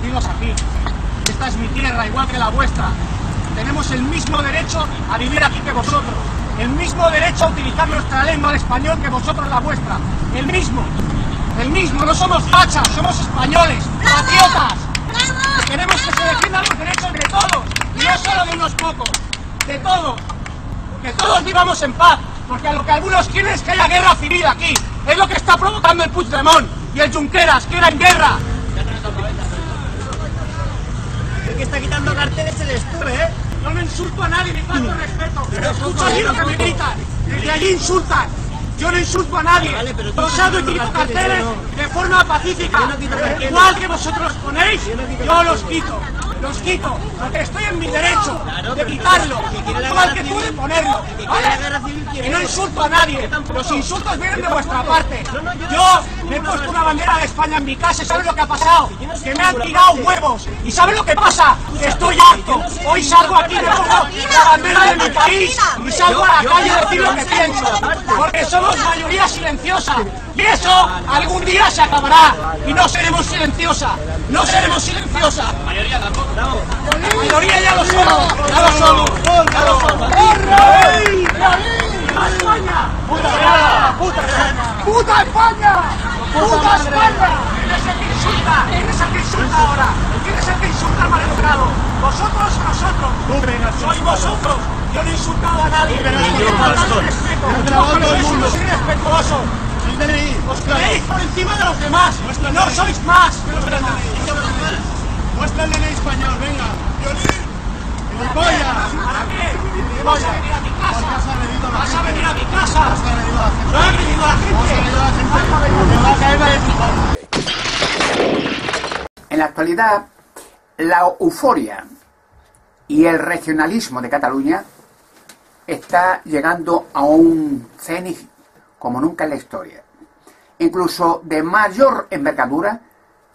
nacidos aquí. Esta es mi tierra, igual que la vuestra. Tenemos el mismo derecho a vivir aquí que vosotros. El mismo derecho a utilizar nuestra lengua, el español, que vosotros la vuestra. El mismo. El mismo. No somos fachas, somos españoles, patriotas. Queremos que se defiendan los derechos de todos. Y no solo de unos pocos. De todos. Que todos vivamos en paz. Porque lo que algunos quieren es que haya guerra civil aquí. Es lo que está provocando el Puigdemont y el Junqueras, que era en guerra. Que está quitando carteles el estuve, ¿eh? No me insulto a nadie, ni falto respeto. Escucho allí lo que me gritan. Desde allí insultan. Yo no insulto a nadie. Vale, pero tú y quito carteles, de forma pacífica. No. Igual que vosotros los ponéis, Yo no quito yo los quito. Los quito, porque estoy en mi derecho de quitarlo, igual que tú de ponerlo. ¿vale? Y no insulto a nadie. Los insultos vienen de vuestra parte. Yo me he puesto una bandera de España en mi casa y ¿sabes lo que ha pasado? Que me han tirado huevos. ¿Y sabes lo que pasa? Que estoy harto. Hoy salgo aquí me pongo la bandera de mi país y salgo a la calle a decir lo que pienso. Porque somos mayoría silenciosa. Y eso algún día se acabará. Y no seremos silenciosa. No seremos silenciosa. Mayoría tampoco. Mayoría ya lo somos. Ya lo somos. Ya lo somos. ¡Viva España! ¡Puta España! ¡Puta España! ¡Puta España! ¡Puta España! ¿Quién es el que insulta? ¿Quién es el que insulta ahora? ¿Quién es el que insulta al maleducado? ¿Vosotros o nosotros? Sois vosotros. Yo no he insultado a nadie. Yo falta respeto. Yo soy respetuoso. Os creéis por encima de los demás. No sois más que los demás. Muestra el DNI español, venga. ¡Gilipollas! ¿Para qué? ¿Vas a venir a mi casa? ¿Vas a venir a mi casa? Has agredido a la gente. No he venido a la Has agredido a la gente. En la actualidad, la euforia y el regionalismo de Cataluña está llegando a un cenit como nunca en la historia. Incluso de mayor envergadura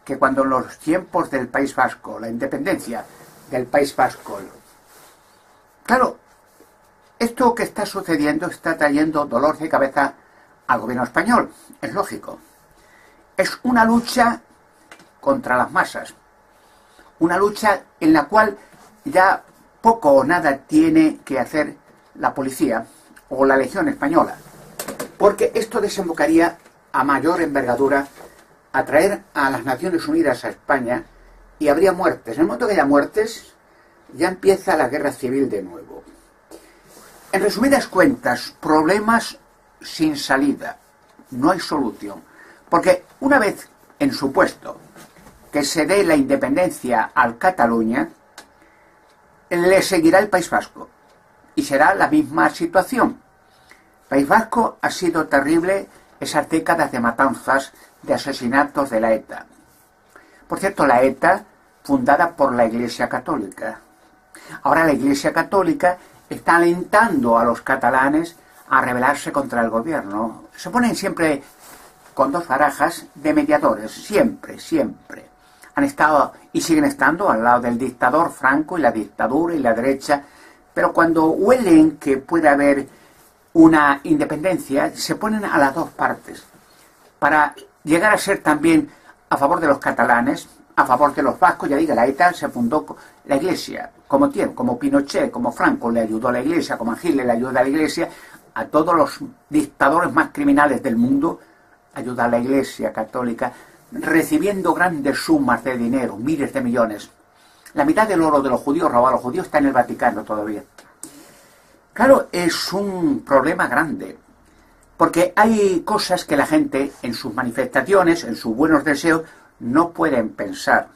que cuando en los tiempos del País Vasco, la independencia del País Vasco. Claro, esto que está sucediendo está trayendo dolor de cabeza al gobierno español, es lógico. Es una lucha contra las masas. Una lucha en la cual ya poco o nada tiene que hacer la policía o la Legión Española. Porque esto desembocaría a mayor envergadura a traer a las Naciones Unidas a España y habría muertes. En el momento que haya muertes, ya empieza la guerra civil de nuevo. En resumidas cuentas, problemas sin salida. No hay solución. Porque una vez en su puesto que se dé la independencia al Cataluña, le seguirá el País Vasco. Y será la misma situación. País Vasco ha sido terrible esas décadas de matanzas, de asesinatos de la ETA. Por cierto, la ETA fundada por la Iglesia Católica. Ahora la Iglesia Católica está alentando a los catalanes a rebelarse contra el gobierno. Se ponen siempre con dos barajas de mediadores, siempre, siempre. Han estado y siguen estando al lado del dictador Franco y la dictadura y la derecha, pero cuando huelen que puede haber una independencia, se ponen a las dos partes para llegar a ser también a favor de los catalanes, a favor de los vascos, ya diga, la ETA se fundó la iglesia, como tiempo, como Pinochet, como Franco le ayudó a la iglesia, como Hitler le ayudó a la iglesia, a todos los dictadores más criminales del mundo, ayuda a la iglesia católica, recibiendo grandes sumas de dinero, miles de millones. La mitad del oro de los judíos robado a los judíos está en el Vaticano todavía. Claro, es un problema grande, porque hay cosas que la gente en sus manifestaciones, en sus buenos deseos, no pueden pensar.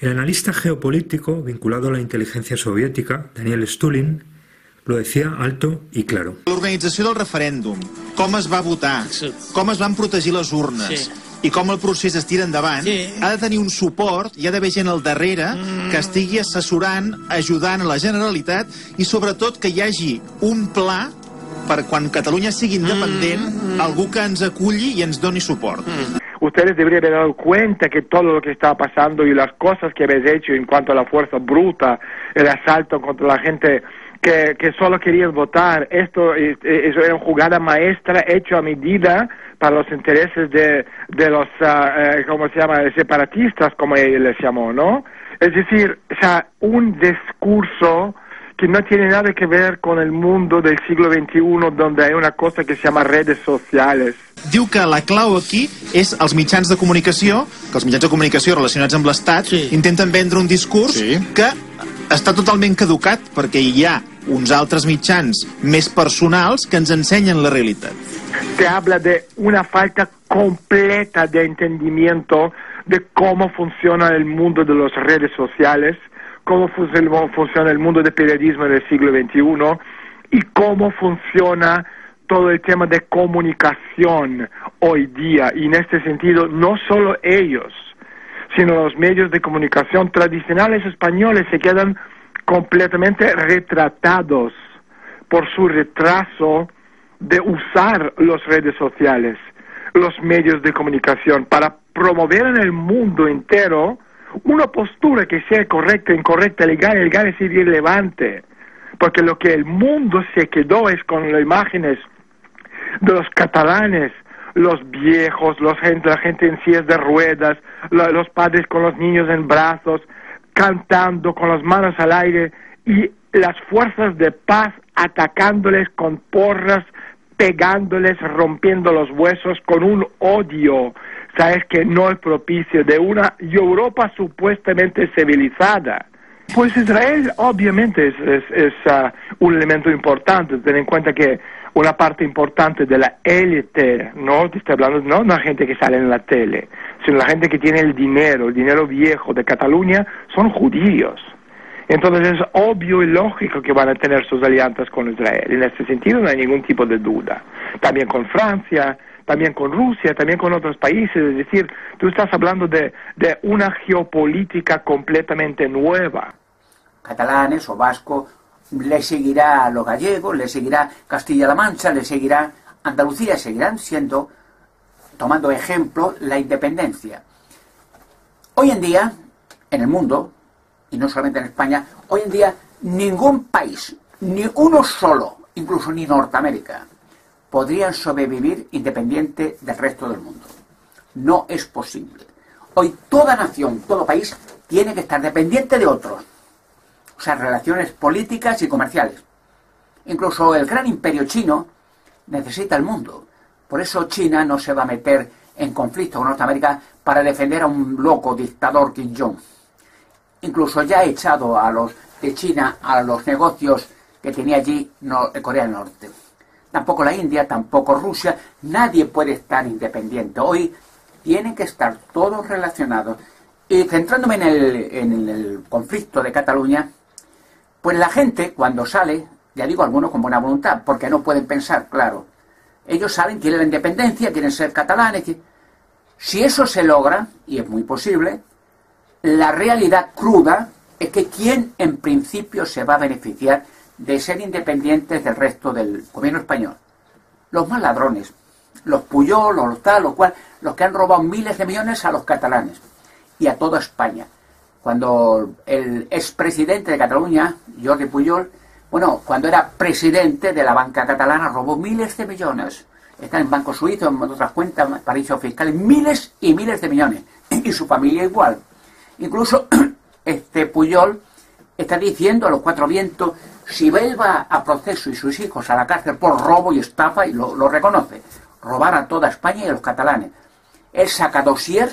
El analista geopolítico vinculado a la inteligencia soviética, Daniel Stulin, lo decía alto y claro. L'organització del referèndum, com es va votar, com es van protegir les urnes Sí. I com el procés es tira endavant, Sí. ha de tenir un suport, hi ha d'haver gent al darrere que estigui assessorant, ajudant a la Generalitat i sobretot que hi hagi un pla per quan Catalunya sigui independent, algú que ens aculli i ens doni suport. ustedes deberían haber dado cuenta que todo lo que estaba pasando y las cosas que habéis hecho en cuanto a la fuerza bruta, el asalto contra la gente que, que solo querías votar. Esto es, es una jugada maestra hecha a medida para los intereses de, de los, eh, ¿cómo se llama?, separatistas, como él les llamó, ¿no? Es decir, o sea, un discurso que no tiene nada que ver con el mundo del siglo XXI, donde hay una cosa que se llama redes sociales. Diu que la clau aquí és els mitjans de comunicació, que els mitjans de comunicació relacionats amb l'Estat Sí. intenten vendre un discurs Sí. que està totalment caducat perquè hi ha uns altres mitjans més personals que ens ensenyen la realitat. te habla de una falta completa de entendimiento de cómo funciona el mundo de las redes sociales, cómo fun- funciona el mundo del periodismo en el siglo XXI y cómo funciona todo el tema de comunicación hoy día. Y en este sentido, no solo ellos, sino los medios de comunicación tradicionales españoles se quedan completamente retratados por su retraso de usar las redes sociales, los medios de comunicación, para promover en el mundo entero una postura que sea correcta, incorrecta, legal, ilegal, es irrelevante. Porque lo que el mundo se quedó es con las imágenes de los catalanes, los viejos, los la gente en sillas de ruedas, lo- los padres con los niños en brazos, cantando con las manos al aire y las fuerzas de paz atacándoles con porras, pegándoles, rompiendo los huesos con un odio, sabes que no es propicio de una Europa supuestamente civilizada. Pues Israel obviamente es, es- ah, un elemento importante, ten en cuenta que una parte importante de la élite, no te estoy hablando no la gente que sale en la tele, sino la gente que tiene el dinero, el dinero viejo de Cataluña, son judíos. Entonces es obvio y lógico que van a tener sus alianzas con Israel. En este sentido no hay ningún tipo de duda. También con Francia, también con Rusia, también con otros países. Es decir, tú estás hablando de, de una geopolítica completamente nueva. catalanes o vasco, le seguirá a los gallegos, le seguirá Castilla-La Mancha, le seguirá Andalucía, seguirán siendo, tomando ejemplo, la independencia. Hoy en día, en el mundo, y no solamente en España, hoy en día ningún país, ni uno solo, incluso ni Norteamérica, podrían sobrevivir independiente del resto del mundo. No es posible. Hoy toda nación, todo país, tiene que estar dependiente de otros. Sea, relaciones políticas y comerciales. Incluso el gran imperio chino necesita el mundo. Por eso China no se va a meter en conflicto con Norteamérica para defender a un loco dictador Kim Jong. Incluso ya ha echado a los de China a los negocios que tenía allí Corea del Norte. Tampoco la India, tampoco Rusia, nadie puede estar independiente. Hoy tienen que estar todos relacionados. Y centrándome en el, en el conflicto de Cataluña, pues la gente cuando sale, ya digo algunos con buena voluntad, porque no pueden pensar, claro. Ellos salen, quieren la independencia, quieren ser catalanes. Si eso se logra, y es muy posible, la realidad cruda es que quién en principio se va a beneficiar de ser independientes del resto del gobierno español. Los más ladrones, los Puyol, los tal, los cual, los que han robado miles de millones a los catalanes y a toda España. Cuando el expresidente de Cataluña, Jordi Puyol, bueno, cuando era presidente de la banca catalana, robó miles de millones. Está en Banco Suizo, en otras cuentas, paraísos fiscales, miles y miles de millones. Y su familia igual. Incluso este Puyol está diciendo a los cuatro vientos si él va a proceso y sus hijos a la cárcel por robo y estafa, y lo, lo reconoce, robar a toda España y a los catalanes. Él saca dossier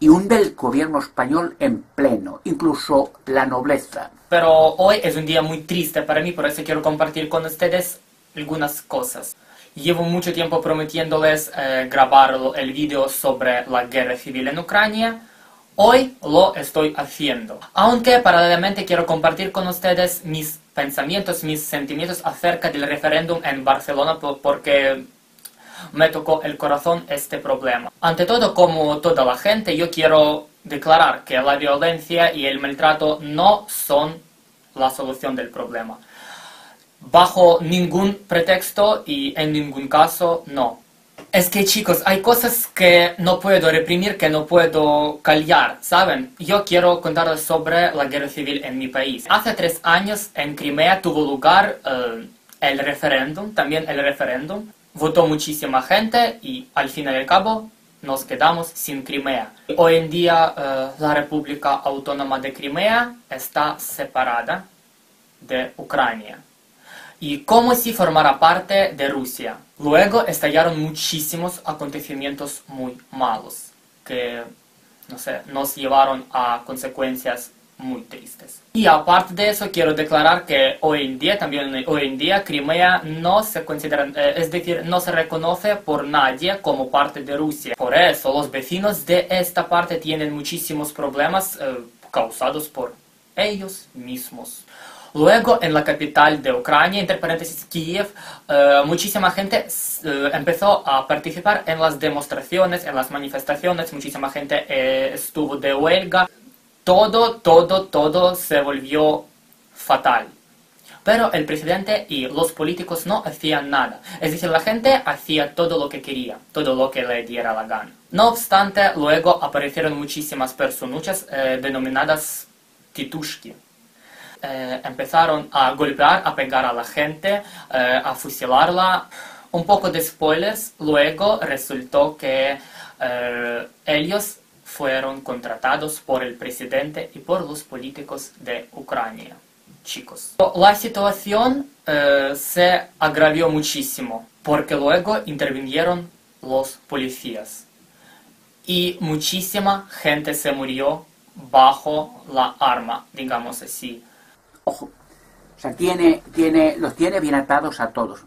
y hunde el gobierno español en pleno, incluso la nobleza. Pero hoy es un día muy triste para mí, por eso quiero compartir con ustedes algunas cosas. Llevo mucho tiempo prometiéndoles eh, grabar el vídeo sobre la guerra civil en Ucrania. Hoy lo estoy haciendo. Aunque paralelamente quiero compartir con ustedes mis pensamientos, mis sentimientos acerca del referéndum en Barcelona po- porque me tocó el corazón este problema. Ante todo, como toda la gente, yo quiero declarar que la violencia y el maltrato no son la solución del problema. Bajo ningún pretexto y en ningún caso, no. Es que chicos, hay cosas que no puedo reprimir, que no puedo callar, ¿saben? Yo quiero contarles sobre la guerra civil en mi país. Hace tres años en Crimea tuvo lugar eh, el referéndum, también el referéndum. Votó muchísima gente y al fin y al cabo nos quedamos sin Crimea. Hoy en día eh, la República Autónoma de Crimea está separada de Ucrania y como si formara parte de Rusia. Luego estallaron muchísimos acontecimientos muy malos que, no sé, nos llevaron a consecuencias muy tristes. Y aparte de eso, quiero declarar que hoy en día, también hoy en día, Crimea no se considera, eh, es decir, no se reconoce por nadie como parte de Rusia. Por eso, los vecinos de esta parte tienen muchísimos problemas eh, causados por ellos mismos. Luego, en la capital de Ucrania, entre paréntesis Kiev, eh, muchísima gente eh, empezó a participar en las demostraciones, en las manifestaciones, muchísima gente eh, estuvo de huelga. Todo, todo, todo se volvió fatal. Pero el presidente y los políticos no hacían nada. Es decir, la gente hacía todo lo que quería, todo lo que le diera la gana. No obstante, luego aparecieron muchísimas personuchas denominadas titushki eh, empezaron a golpear, a pegar a la gente, eh, a fusilarla. Un poco de spoilers, luego resultó que eh, ellos fueron contratados por el presidente y por los políticos de Ucrania. Chicos. La situación se agravió muchísimo porque luego intervinieron los policías y muchísima gente se murió bajo la arma, digamos así. Ojo, o sea, tiene, tiene, los tiene bien atados a todos,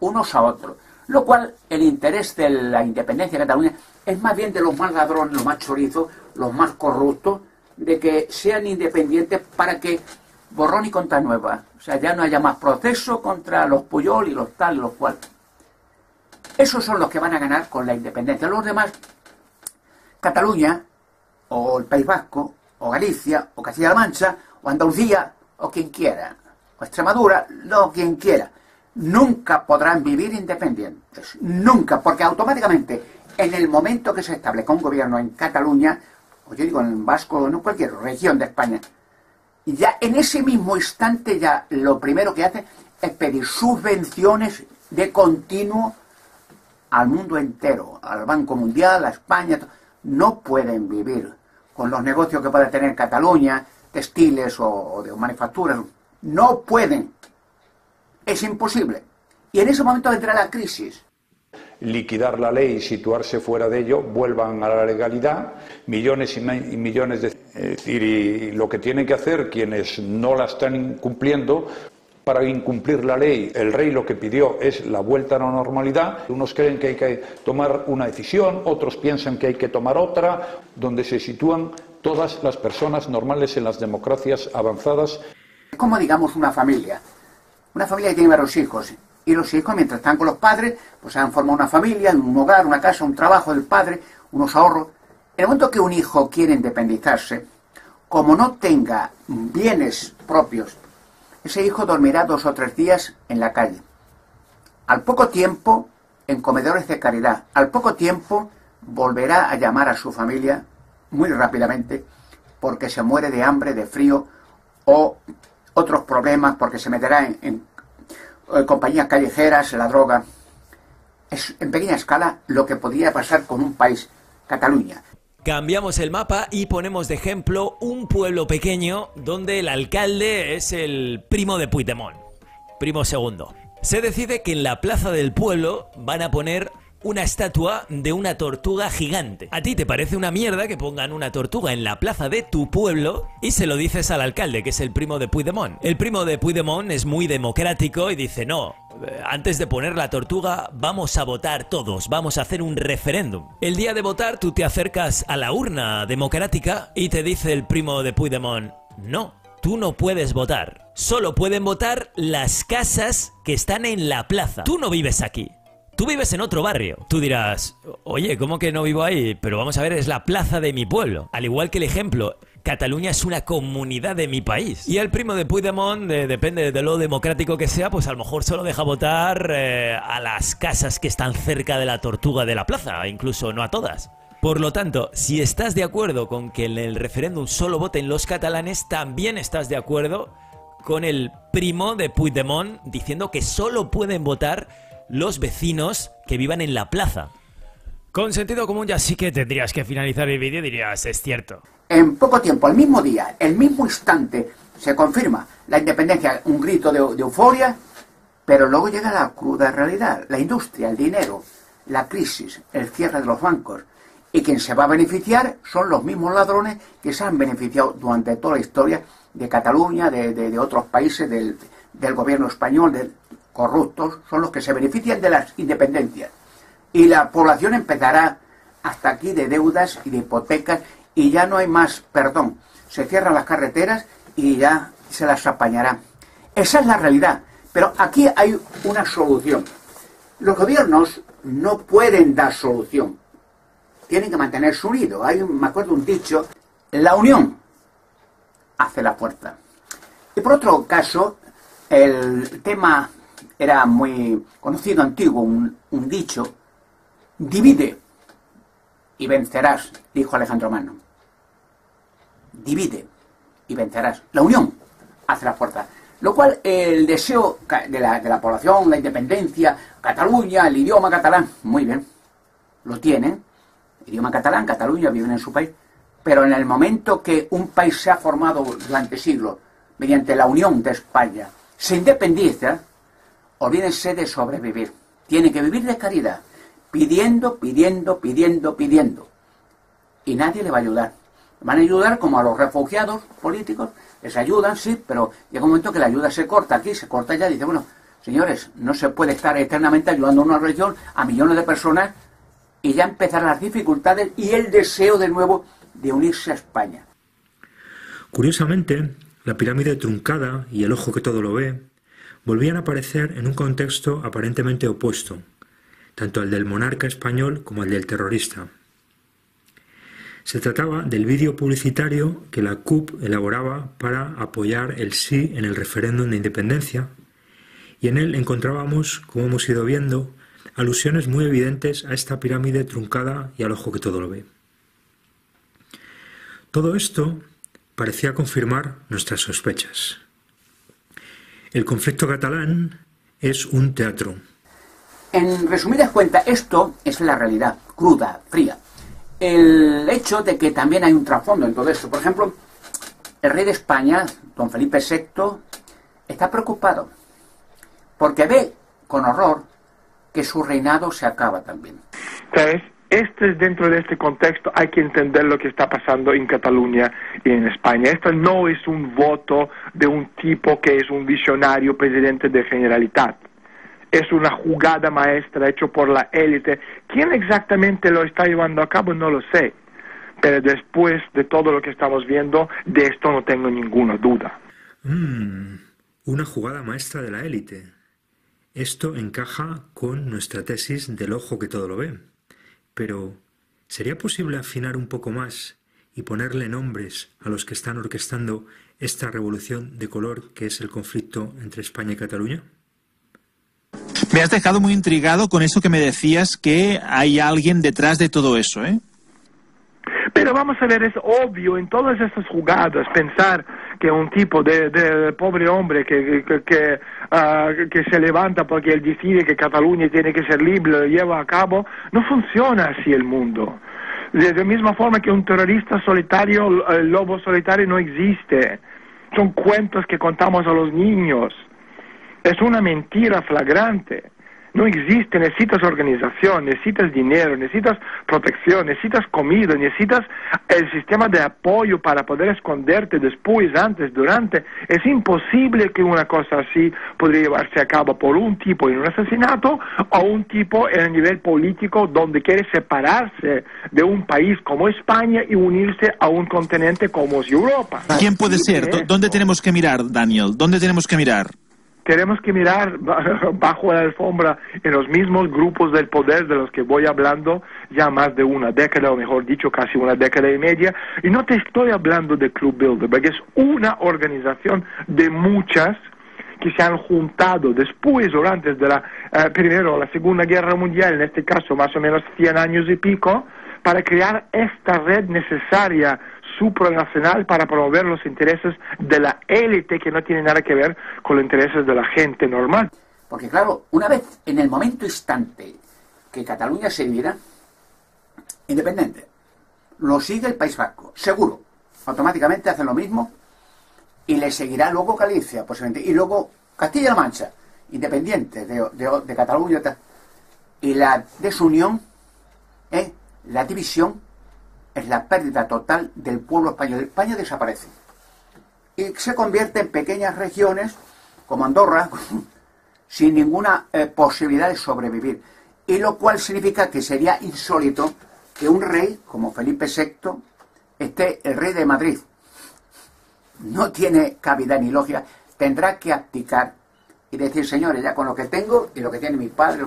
unos a otros. Lo cual, el interés de la independencia de Cataluña es más bien de los más ladrones, los más chorizos, los más corruptos, de que sean independientes para que borrón y contra nueva. O sea, ya no haya más proceso contra los Puyol y los tal y los cual. Esos son los que van a ganar con la independencia. Los demás, Cataluña, o el País Vasco, o Galicia, o Castilla-La Mancha, o Andalucía, o quien quiera, o Extremadura, no quien quiera, nunca podrán vivir independientes. Nunca, porque automáticamente, en el momento que se establezca un gobierno en Cataluña, o yo digo en Vasco, no cualquier región de España, ya en ese mismo instante ya lo primero que hace es pedir subvenciones de continuo al mundo entero, al Banco Mundial, a España. No pueden vivir con los negocios que puede tener Cataluña, textiles o, de manufacturas, no pueden. Es imposible. Y en ese momento entra la crisis liquidar la ley y situarse fuera de ello, vuelvan a la legalidad, millones y, millones de... y lo que tienen que hacer quienes no la están incumpliendo, para incumplir la ley, el rey lo que pidió es la vuelta a la normalidad. Unos creen que hay que tomar una decisión, otros piensan que hay que tomar otra, donde se sitúan todas las personas normales en las democracias avanzadas. Es como digamos una familia. Una familia que tiene varios hijos. Y los hijos, mientras están con los padres, pues han formado una familia, un hogar, una casa, un trabajo del padre, unos ahorros. En el momento que un hijo quiere independizarse, como no tenga bienes propios, ese hijo dormirá dos o tres días en la calle. Al poco tiempo, en comedores de caridad. Al poco tiempo, volverá a llamar a su familia muy rápidamente porque se muere de hambre, de frío o otros problemas porque se meterá en, eh, compañías callejeras, la droga. Es en pequeña escala lo que podría pasar con un país, Cataluña. Cambiamos el mapa y ponemos de ejemplo un pueblo pequeño donde el alcalde es el primo de Puigdemont, primo segundo. Se decide que en la plaza del pueblo van a poner una estatua de una tortuga gigante. ¿A ti te parece una mierda que pongan una tortuga en la plaza de tu pueblo y se lo dices al alcalde, que es el primo de Puigdemont? El primo de Puigdemont es muy democrático y dice, no, eh, antes de poner la tortuga, vamos a votar todos, vamos a hacer un referéndum. El día de votar, tú te acercas a la urna democrática y te dice el primo de Puigdemont, no, tú no puedes votar. Solo pueden votar las casas que están en la plaza. Tú no vives aquí. Tú vives en otro barrio. Tú dirás, oye, ¿cómo que no vivo ahí? Pero vamos a ver, es la plaza de mi pueblo. Al igual que el ejemplo Cataluña es una comunidad de mi país. Y el primo de Puigdemont, depende de lo democrático que sea, pues a lo mejor solo deja votar eh, a las casas que están cerca de la tortuga de la plaza, incluso no a todas. Por lo tanto, si estás de acuerdo con que en el referéndum solo voten los catalanes, también estás de acuerdo con el primo de Puigdemont diciendo que solo pueden votar los vecinos que vivan en la plaza. Con sentido común ya sí que tendrías que finalizar el vídeo y dirías, es cierto. En poco tiempo, al mismo día, el mismo instante, se confirma la independencia, un grito de, de euforia, pero luego llega la cruda realidad, la industria, el dinero, la crisis, el cierre de los bancos. Y quien se va a beneficiar son los mismos ladrones que se han beneficiado durante toda la historia de Cataluña, de, de- de otros países, del, del gobierno español, de corruptos, son los que se benefician de las independencias. Y la población empezará hasta aquí de deudas y de hipotecas y ya no hay más perdón. Se cierran las carreteras y ya se las apañará. Esa es la realidad. Pero aquí hay una solución. Los gobiernos no pueden dar solución. Tienen que mantenerse unidos. Hay, me acuerdo un dicho, la unión hace la fuerza. Y por otro caso, el tema era muy conocido, antiguo, un, dicho, divide y vencerás, dijo Alejandro Magno. Divide y vencerás. La unión hace la fuerza. Lo cual el deseo de la, de la población, la independencia, Cataluña, el idioma catalán, muy bien, lo tienen, idioma catalán, Cataluña, viven en su país, pero en el momento que un país se ha formado durante siglos mediante la unión de España, se independiza, olvídense de sobrevivir. Tiene que vivir de caridad, pidiendo, pidiendo, pidiendo, pidiendo. Y nadie le va a ayudar. Van a ayudar como a los refugiados políticos, les ayudan, sí, pero llega un momento que la ayuda se corta aquí, se corta allá, dice, bueno, señores, no se puede estar eternamente ayudando a una región, a millones de personas, y ya empezarán las dificultades y el deseo de nuevo de unirse a España. Curiosamente, la pirámide truncada y el ojo que todo lo ve volvían a aparecer en un contexto aparentemente opuesto, tanto al del monarca español como al del terrorista. Se trataba del vídeo publicitario que la CUP elaboraba para apoyar el sí en el referéndum de independencia, y en él encontrábamos, como hemos ido viendo, alusiones muy evidentes a esta pirámide truncada y al ojo que todo lo ve. Todo esto parecía confirmar nuestras sospechas. El conflicto catalán es un teatro. En resumidas cuentas, esto es la realidad, cruda, fría. El hecho de que también hay un trasfondo en todo eso. Por ejemplo, el rey de España, don Felipe VI, está preocupado porque ve con horror que su reinado se acaba también. ¿Sabes? Este es dentro de este contexto hay que entender lo que está pasando en Cataluña y en España. Esto no es un voto de un tipo que es un visionario presidente de Generalitat. Es una jugada maestra hecha por la élite. ¿Quién exactamente lo está llevando a cabo? No lo sé. Pero después de todo lo que estamos viendo, de esto no tengo ninguna duda. Mm, una jugada maestra de la élite. Esto encaja con nuestra tesis del ojo que todo lo ve. Pero, ¿sería posible afinar un poco más y ponerle nombres a los que están orquestando esta revolución de color que es el conflicto entre España y Cataluña? Me has dejado muy intrigado con eso que me decías que hay alguien detrás de todo eso, ¿eh? Pero vamos a ver, es obvio en todas estas jugadas pensar que un tipo de, de pobre hombre que, que, que, ah, que se levanta porque él decide que Cataluña tiene que ser libre, lo lleva a cabo, no funciona así el mundo. De la misma forma que un terrorista solitario, el lobo solitario no existe. Son cuentos que contamos a los niños. Es una mentira flagrante. No existe, necesitas organización, necesitas dinero, necesitas protección, necesitas comida, necesitas el sistema de apoyo para poder esconderte después, antes, durante. Es imposible que una cosa así podría llevarse a cabo por un tipo en un asesinato o un tipo en el nivel político donde quiere separarse de un país como España y unirse a un continente como es Europa. ¿Quién puede ser? ¿Dó- ¿Dónde tenemos que mirar, Daniel? ¿Dónde tenemos que mirar? Tenemos que mirar bajo la alfombra en los mismos grupos del poder de los que voy hablando ya más de una década, o mejor dicho, casi una década y media. Y no te estoy hablando de Club Bilderberg, es una organización de muchas que se han juntado después o antes de la eh, Primera o la Segunda Guerra Mundial, en este caso más o menos 100 años y pico, para crear esta red necesaria supranacional para promover los intereses de la élite que no tiene nada que ver con los intereses de la gente normal. Porque claro, una vez en el momento instante que Cataluña se viera independiente, lo sigue el País Vasco, seguro, automáticamente hacen lo mismo y le seguirá luego Galicia, posiblemente, y luego Castilla-La Mancha, independiente de, de, Cataluña. Y la desunión, ¿eh? la división, es la pérdida total del pueblo español. España desaparece. Y se convierte en pequeñas regiones, como Andorra, sin ninguna eh, posibilidad de sobrevivir. Y lo cual significa que sería insólito que un rey como Felipe VI esté el rey de Madrid, no tiene cabida ni lógica, tendrá que abdicar y decir, señores, ya con lo que tengo y lo que tiene mi padre,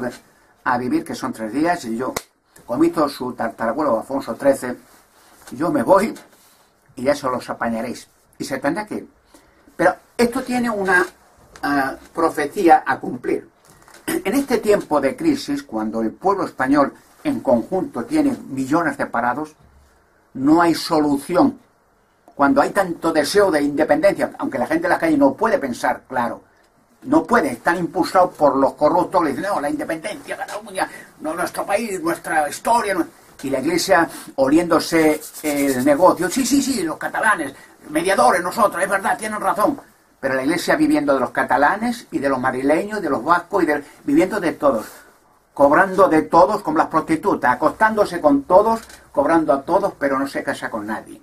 a vivir, que son tres días, y yo, comito su tartarabuelo Alfonso XIII, yo me voy y ya se los apañaréis. Y se tendrá que Pero esto tiene una ah, profecía a cumplir. En este tiempo de crisis, cuando el pueblo español en conjunto tiene millones de parados, no hay solución cuando hay tanto deseo de independencia, aunque la gente de la calle no puede pensar, claro, no puede, están impulsados por los corruptos, le dicen, no, la independencia, Cataluña, no, nuestro país, nuestra historia, y la iglesia oliéndose el negocio, sí, sí, sí, los catalanes, mediadores nosotros, es verdad, tienen razón, pero la iglesia viviendo de los catalanes y de los madrileños, de los vascos y de, viviendo de todos, cobrando de todos como las prostitutas, acostándose con todos, cobrando a todos, pero no se casa con nadie.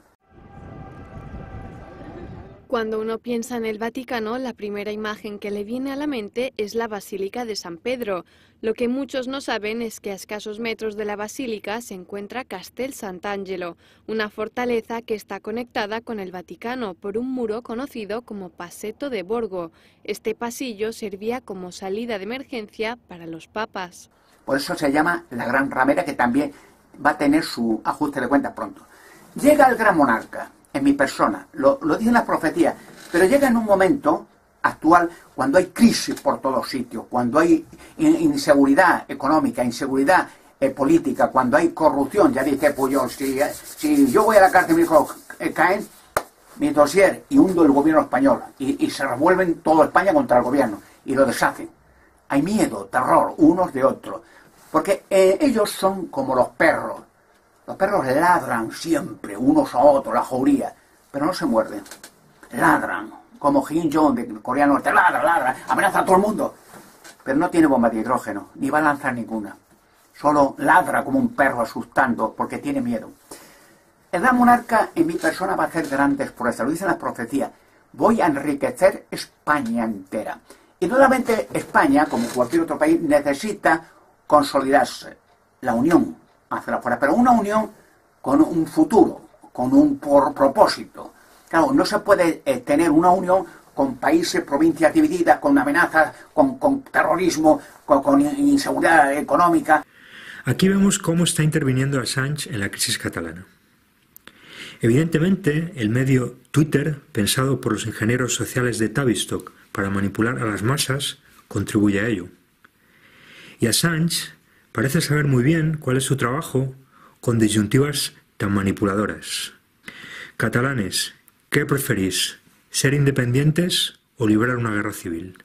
Cuando uno piensa en el Vaticano, la primera imagen que le viene a la mente es la Basílica de San Pedro. Lo que muchos no saben es que a escasos metros de la basílica se encuentra Castel Sant'Angelo, una fortaleza que está conectada con el Vaticano por un muro conocido como Paseto de Borgo. Este pasillo servía como salida de emergencia para los papas. Por eso se llama la Gran Ramera, que también va a tener su ajuste de cuentas pronto. Llega el gran monarca, en mi persona, lo, lo dicen las profecías, pero llega en un momento actual cuando hay crisis por todos sitios, cuando hay inseguridad económica, inseguridad eh, política, cuando hay corrupción, ya dice Puyol, si, eh, si yo voy a la cárcel y me eh, caen mi dossier y hundo el gobierno español y, y, se revuelven toda España contra el gobierno y lo deshacen. Hay miedo, terror, unos de otros, porque ellos son como los perros, los perros ladran siempre, unos a otros, la jauría, pero no se muerden. Ladran, como Kim Jong de Corea Norte, ladra, ladra, amenaza a todo el mundo. Pero no tiene bomba de hidrógeno, ni va a lanzar ninguna. Solo ladra como un perro asustando porque tiene miedo. El gran monarca en mi persona va a hacer grandes proezas, lo dicen las profecías. Voy a enriquecer España entera. Y nuevamente España, como cualquier otro país, necesita consolidarse. La unión, hacia afuera, pero una unión con un futuro, con un por propósito. Claro, no se puede eh, tener una unión con países, provincias divididas, con amenazas, con, con terrorismo, con, con, inseguridad económica. Aquí vemos cómo está interviniendo Assange en la crisis catalana. Evidentemente, el medio Twitter, pensado por los ingenieros sociales de Tavistock para manipular a las masas, contribuye a ello. Y Assange parece saber muy bien cuál es su trabajo con disyuntivas tan manipuladoras. Catalanes, ¿qué preferís? ¿Ser independientes o librar una guerra civil?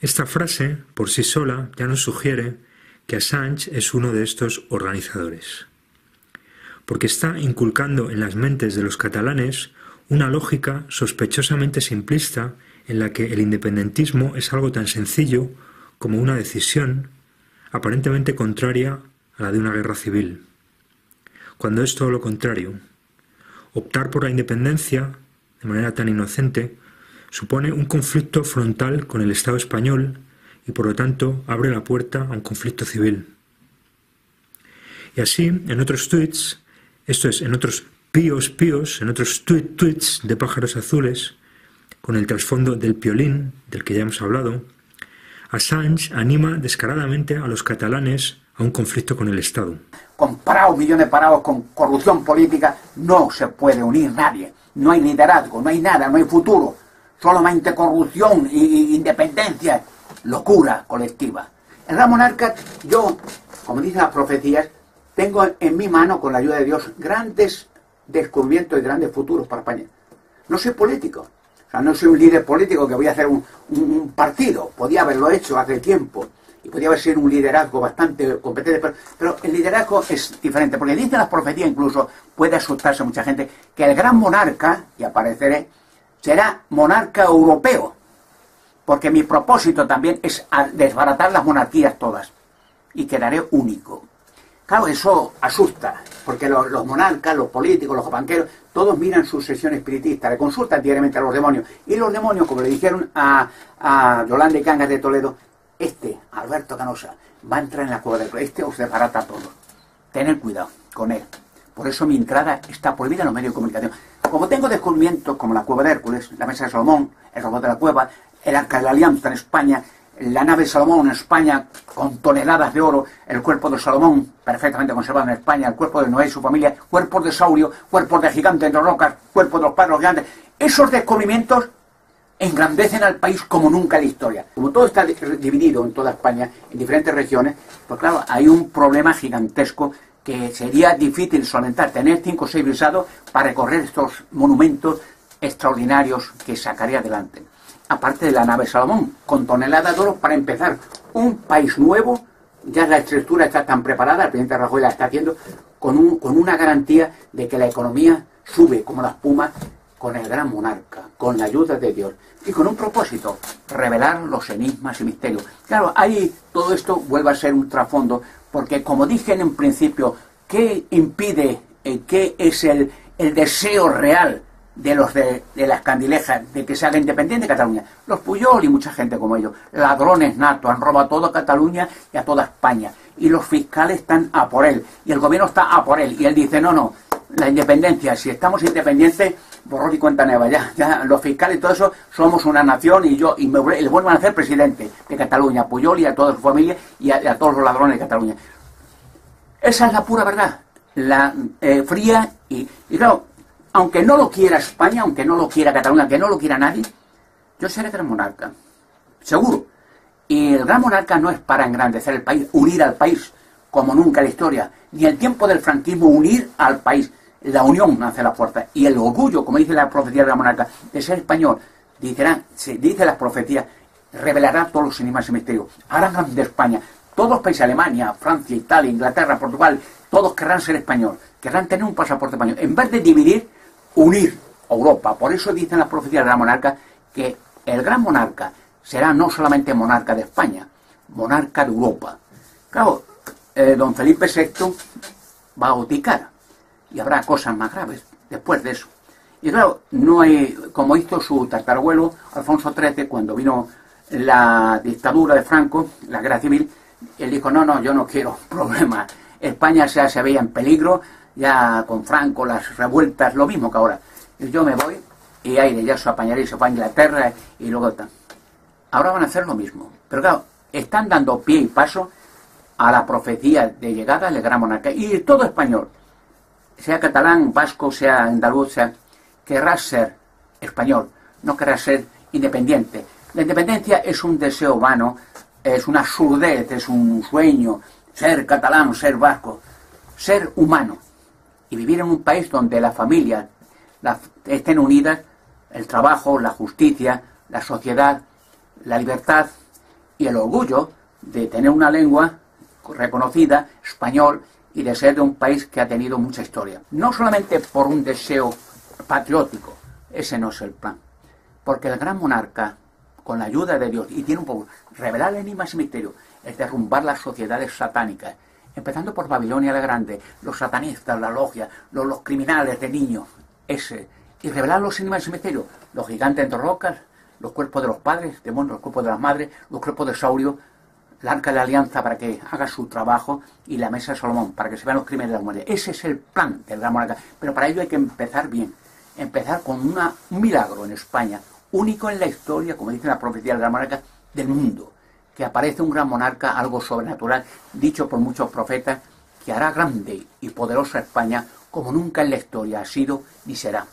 Esta frase, por sí sola, ya nos sugiere que Assange es uno de estos organizadores, porque está inculcando en las mentes de los catalanes una lógica sospechosamente simplista en la que el independentismo es algo tan sencillo como una decisión aparentemente contraria a la de una guerra civil, cuando es todo lo contrario. Optar por la independencia, de manera tan inocente, supone un conflicto frontal con el Estado español y por lo tanto abre la puerta a un conflicto civil. Y así, en otros tweets, esto es, en otros píos píos, en otros tweets de pájaros azules, con el trasfondo del piolín, del que ya hemos hablado, Assange anima descaradamente a los catalanes a un conflicto con el Estado. Con parados, millones parados, con corrupción política, no se puede unir nadie. No hay liderazgo, no hay nada, no hay futuro. Solamente corrupción e independencia, locura colectiva. El gran monarca, yo, como dicen las profecías, tengo en mi mano, con la ayuda de Dios, grandes descubrimientos y grandes futuros para España. No soy político, o sea, no soy un líder político que voy a hacer un, partido, podía haberlo hecho hace tiempo y podía haber sido un liderazgo bastante competente, pero, el liderazgo es diferente, porque dicen las profecías incluso, puede asustarse mucha gente, que el gran monarca, y apareceré, será monarca europeo, porque mi propósito también es desbaratar las monarquías todas, y quedaré único. Claro, eso asusta, porque los, monarcas, los políticos, los banqueros, todos miran su sesión espiritista, le consultan diariamente a los demonios. Y los demonios, como le dijeron a, a Yolanda y Cangas de Toledo, este, Alberto Canosa, va a entrar en la cueva de este os desbarata todo. Tener cuidado con él. Por eso mi entrada está prohibida en los medios de comunicación. Como tengo descubrimientos como la cueva de Hércules, la mesa de Salomón, el robot de la cueva, el arca de la alianza en España, la nave de Salomón en España con toneladas de oro, el cuerpo de Salomón perfectamente conservado en España, el cuerpo de Noé y su familia, cuerpos de Saurio, cuerpos de gigantes entre rocas, cuerpos de los padres gigantes. Esos descubrimientos engrandecen al país como nunca en la historia. Como todo está dividido en toda España, en diferentes regiones, pues claro, hay un problema gigantesco que sería difícil solventar, tener cinco o seis visados para recorrer estos monumentos extraordinarios que sacaría adelante aparte de la nave Salomón, con toneladas de oro para empezar un país nuevo, ya la estructura está tan preparada, el presidente Rajoy la está haciendo, con, un, con una garantía de que la economía sube como la espuma con el gran monarca, con la ayuda de Dios y con un propósito, revelar los enigmas y misterios. Claro, ahí todo esto vuelve a ser un trasfondo, porque como dije en un principio, ¿qué impide, eh, qué es el, el deseo real de los de, las candilejas, de que se haga independiente Cataluña. Los Puyol y mucha gente como ellos, ladrones natos, han robado toda Cataluña y a toda España. Y los fiscales están a por él, y el gobierno está a por él. Y él dice, no, no, la independencia, si estamos independientes, borrón y cuenta nueva, ya, ya, los fiscales y todo eso, somos una nación y yo, y me le vuelvan a hacer presidente de Cataluña, a Puyol y a toda su familia y a, todos los ladrones de Cataluña. Esa es la pura verdad, la eh, fría y, y claro, aunque no lo quiera España, aunque no lo quiera Cataluña, aunque no lo quiera nadie, yo seré gran monarca. Seguro. Y el gran monarca no es para engrandecer el país, unir al país, como nunca en la historia. Ni el tiempo del franquismo, unir al país. La unión hace la fuerza. Y el orgullo, como dice la profecía del gran monarca, de ser español, dice, dice las profecías, revelará todos los enigmas y misterios. Harán de España. Todos los países, Alemania, Francia, Italia, Inglaterra, Portugal, todos querrán ser español, querrán tener un pasaporte español. En vez de dividir, unir Europa. Por eso dicen las profecías de la monarca que el gran monarca será no solamente monarca de España, monarca de Europa. Claro, eh, don Felipe VI va a oticar y habrá cosas más graves después de eso. Y claro, no hay, como hizo su tatarabuelo Alfonso XIII cuando vino la dictadura de Franco, la guerra civil, él dijo, no, no, yo no quiero problemas. España ya se veía en peligro, ya con Franco, las revueltas, lo mismo que ahora. Yo me voy y aire, ya se apañaré, se fue a Inglaterra y luego está. Ahora van a hacer lo mismo. Pero claro, están dando pie y paso a la profecía de llegada del gran monarca. Y todo español, sea catalán, vasco, sea andaluz, sea, querrá ser español, no querrá ser independiente. La independencia es un deseo vano, es una surdez, es un sueño, ser catalán, ser vasco, ser humano y vivir en un país donde la familia estén unidas, el trabajo, la justicia, la sociedad, la libertad y el orgullo de tener una lengua reconocida, español, y de ser de un país que ha tenido mucha historia. No solamente por un deseo patriótico, ese no es el plan, porque el gran monarca, con la ayuda de Dios, y tiene un poco, revelar enigmas y misterios, es derrumbar las sociedades satánicas, empezando por Babilonia la Grande, los satanistas, la logia, los, criminales de niños, ese, y revelar los enigmas del cementerio, los gigantes entre rocas, los cuerpos de los padres, demonios, los cuerpos de las madres, los cuerpos de Saurio, la arca de la alianza para que haga su trabajo y la mesa de Salomón para que se vean los crímenes de la muerte. Ese es el plan del gran monarca. Pero para ello hay que empezar bien, empezar con un milagro en España, único en la historia, como dice la profecía del gran monarca, del mundo, que aparece un gran monarca, algo sobrenatural, dicho por muchos profetas, que hará grande y poderosa España como nunca en la historia ha sido ni será.